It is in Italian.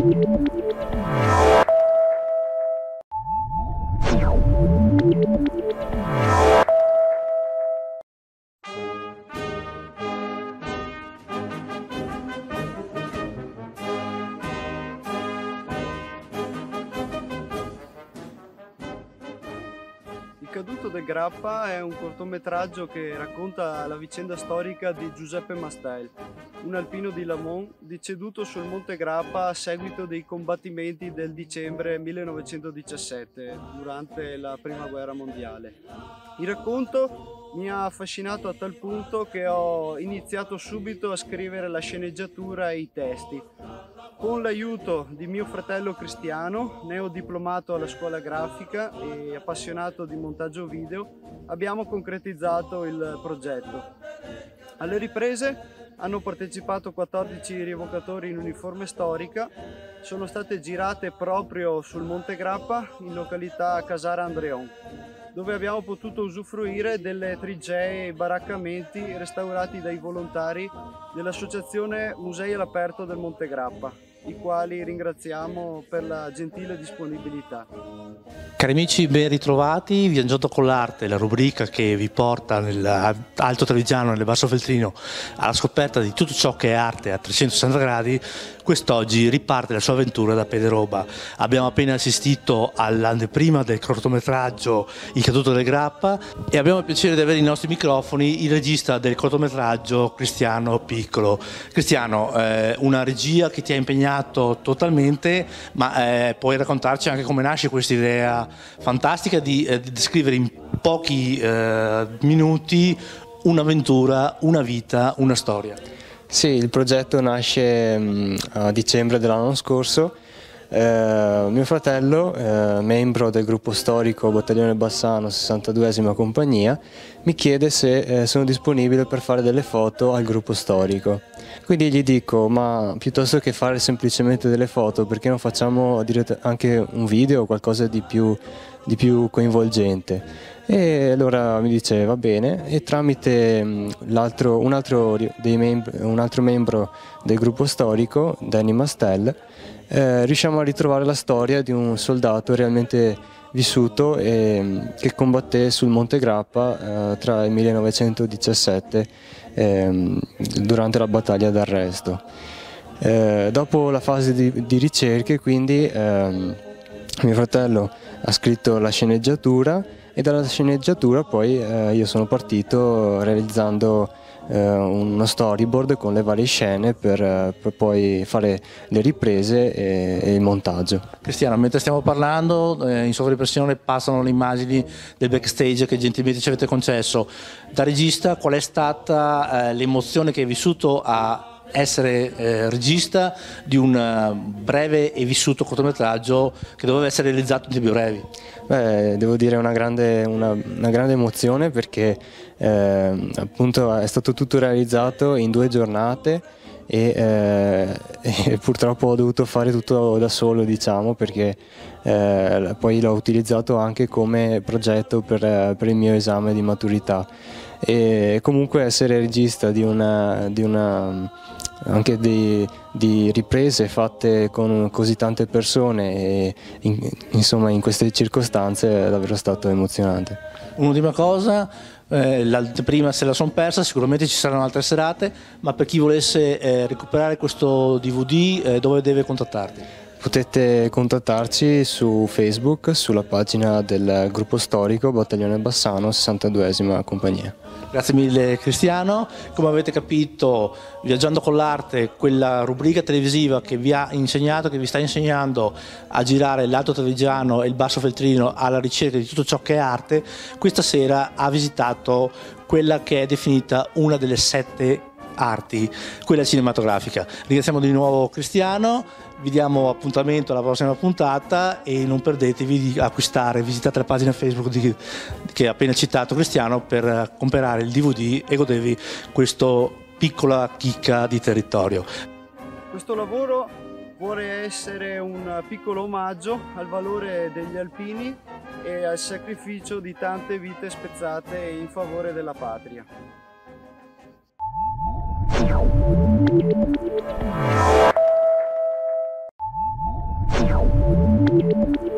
Thank you. Caduto del Grappa è un cortometraggio che racconta la vicenda storica di Giuseppe Mastel, un alpino di Lamont deceduto sul Monte Grappa a seguito dei combattimenti del dicembre 1917 durante la Prima Guerra Mondiale. Il racconto mi ha affascinato a tal punto che ho iniziato subito a scrivere la sceneggiatura e i testi, con l'aiuto di mio fratello Cristiano, neodiplomato alla scuola grafica e appassionato di montaggio video, abbiamo concretizzato il progetto. Alle riprese hanno partecipato 14 rievocatori in uniforme storica, sono state girate proprio sul Monte Grappa in località Casara Andreon, dove abbiamo potuto usufruire delle trigee e baraccamenti restaurati dai volontari dell'associazione Musei all'aperto del Monte Grappa i quali ringraziamo per la gentile disponibilità. Cari amici, ben ritrovati, Viaggiando con l'arte, la rubrica che vi porta nell'Alto Trevigiano, nel Basso Feltrino, alla scoperta di tutto ciò che è arte a 360 gradi, quest'oggi riparte la sua avventura da Pederoba. Abbiamo appena assistito all'anteprima del cortometraggio Il caduto del Grappa e abbiamo il piacere di avere i nostri microfoni il regista del cortometraggio Cristiano Piccolo. Cristiano, eh, una regia che ti ha impegnato totalmente, ma eh, puoi raccontarci anche come nasce questa idea fantastica di, eh, di descrivere in pochi eh, minuti un'avventura, una vita, una storia. Sì, il progetto nasce mm, a dicembre dell'anno scorso. Eh, mio fratello, eh, membro del gruppo storico Battaglione Bassano 62esima compagnia, mi chiede se eh, sono disponibile per fare delle foto al gruppo storico. Quindi gli dico, ma piuttosto che fare semplicemente delle foto, perché non facciamo anche un video o qualcosa di più, di più coinvolgente? E allora mi dice va bene e tramite mm, un altro, un, altro membro del gruppo storico, Danny Mastel, eh, riusciamo a ritrovare la storia di un soldato realmente vissuto e, mm, che combatté sul Monte Grappa eh, tra il 1917 eh, durante la battaglia d'arresto. Eh, dopo la fase di, di ricerche quindi ehm, mio fratello ha scritto la sceneggiatura e dalla sceneggiatura poi eh, io sono partito realizzando uno storyboard con le varie scene per, eh, per poi fare le riprese e, e, il montaggio. Cristiano, mentre stiamo parlando eh, in sovraimpressione passano le immagini del backstage che gentilmente ci avete concesso. Da regista qual è stata eh, l'emozione che hai vissuto a essere eh, regista di un eh, breve e vissuto cortometraggio che doveva essere realizzato in tempi brevi? Beh, devo dire una grande, una, una grande emozione perché eh, appunto è stato tutto realizzato in due giornate e, eh, e, purtroppo ho dovuto fare tutto da solo diciamo perché eh, poi l'ho utilizzato anche come progetto per, per, il mio esame di maturità e comunque essere regista di una, di una anche di, di, riprese fatte con così tante persone e in, insomma in queste circostanze è davvero stato emozionante. Un'ultima cosa, eh, l'anteprima se la sono persa, sicuramente ci saranno altre serate, ma per chi volesse eh, recuperare questo DVD eh, dove deve contattarti? Potete contattarci su Facebook, sulla pagina del gruppo storico Battaglione Bassano 62esima compagnia. Grazie mille Cristiano, come avete capito Viaggiando con l'arte, quella rubrica televisiva che vi ha insegnato, che vi sta insegnando a girare l'Alto Trevigiano e il Basso Feltrino alla ricerca di tutto ciò che è arte, questa sera ha visitato quella che è definita una delle sette arti, quella cinematografica. Ringraziamo di nuovo Cristiano, vi diamo appuntamento alla prossima puntata e non perdetevi di acquistare, visitate la pagina Facebook di, che ha appena citato Cristiano per comprare il DVD e godevi questa piccola chicca di territorio. Questo lavoro vuole essere un piccolo omaggio al valore degli alpini e al sacrificio di tante vite spezzate in favore della patria. Thank you.